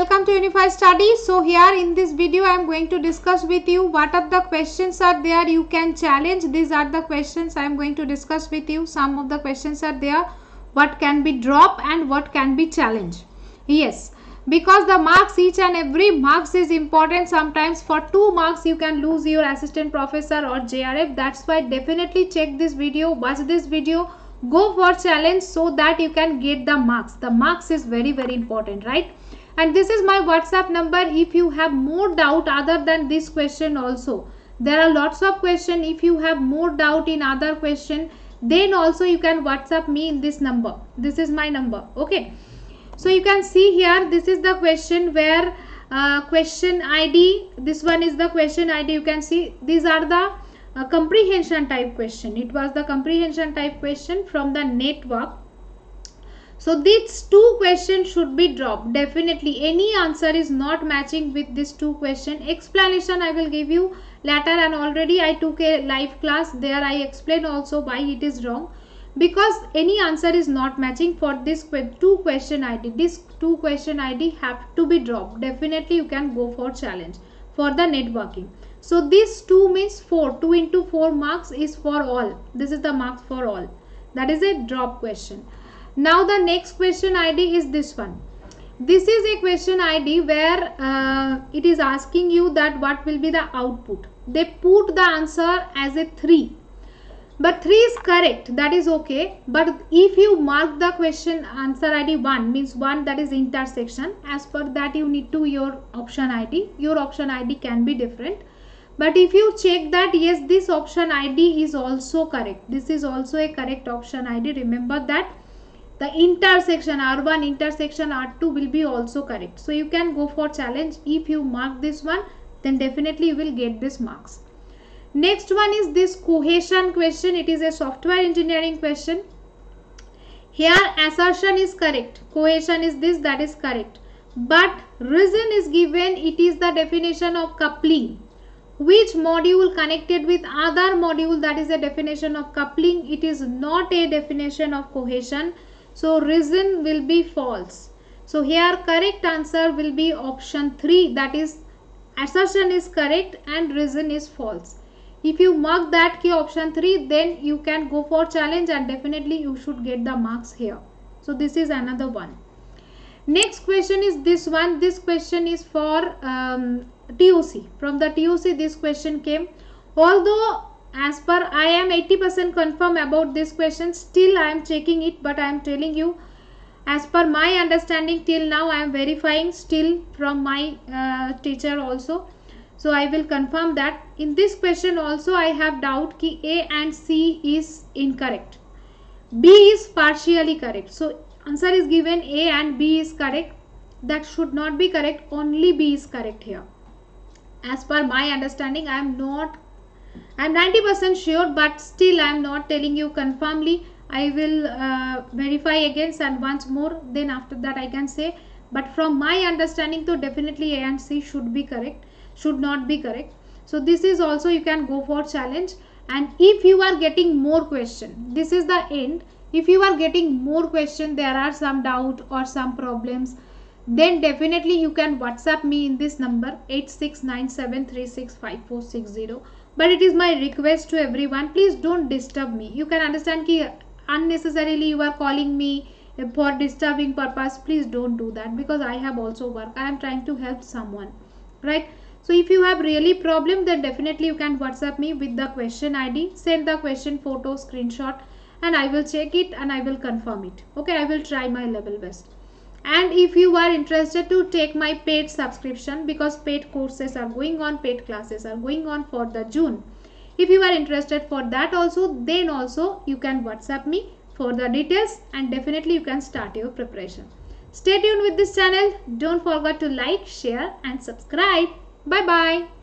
welcome to Unify Study. So here in this video I am going to discuss with you what are the questions are there you can challenge. These are the questions I am going to discuss with you. Some of the questions are there what can be drop and what can be challenge. Yes because the marks each and every marks is important sometimes for two marks you can lose your assistant professor or JRF that's why definitely check this video watch this video go for challenge so that you can get the marks the marks is very very important right and this is my whatsapp number. If you have more doubt other than this question also there are lots of question. If you have more doubt in other question then also you can whatsapp me in this number. This is my number. Okay. So you can see here this is the question where uh, question id this one is the question id you can see these are the a comprehension type question. It was the comprehension type question from the network so these two questions should be dropped definitely any answer is not matching with this two question explanation i will give you later and already i took a live class there i explain also why it is wrong because any answer is not matching for this two question id this two question id have to be dropped definitely you can go for challenge for the networking so this 2 means 4. 2 into 4 marks is for all. This is the marks for all. That is a drop question. Now the next question ID is this one. This is a question ID where uh, it is asking you that what will be the output. They put the answer as a 3. But 3 is correct. That is okay. But if you mark the question answer ID 1 means 1 that is intersection. As per that you need to your option ID. Your option ID can be different but if you check that yes this option id is also correct this is also a correct option id remember that the intersection r1 intersection r2 will be also correct. So you can go for challenge. If you mark this one then definitely you will get this marks. Next one is this cohesion question. It is a software engineering question. Here assertion is correct. Cohesion is this that is correct. But reason is given. It is the definition of coupling. Which module connected with other module? That is a definition of coupling. It is not a definition of cohesion so reason will be false. So here correct answer will be option 3 that is assertion is correct and reason is false. If you mark that key option 3 then you can go for challenge and definitely you should get the marks here. So this is another one. Next question is this one. This question is for um, TOC. From the TOC this question came. Although as per I am 80% confirm about this question still I am checking it but I am telling you as per my understanding till now I am verifying still from my uh, teacher also. So I will confirm that in this question also I have doubt ki A and C is incorrect. B is partially correct. So answer is given A and B is correct. That should not be correct. Only B is correct here as per my understanding i am not i am 90% sure but still i am not telling you confirmly. I will uh, verify again and once more. Then after that i can say. But from my understanding so definitely a and c should be correct should not be correct. So this is also you can go for challenge. And if you are getting more question this is the end. If you are getting more question there are some doubt or some problems then definitely you can whatsapp me in this number 8697365460 but it is my request to everyone please don't disturb me. You can understand ki unnecessarily you are calling me eh, for disturbing purpose. Please don't do that because i have also work. I am trying to help someone right? So if you have really problem then definitely you can whatsapp me with the question id send the question photo screenshot and i will check it and i will confirm it. Okay i will try my level best and if you are interested to take my paid subscription because paid courses are going on paid classes are going on for the june. If you are interested for that also then also you can whatsapp me for the details and definitely you can start your preparation. Stay tuned with this channel. Don't forget to like share and subscribe. Bye bye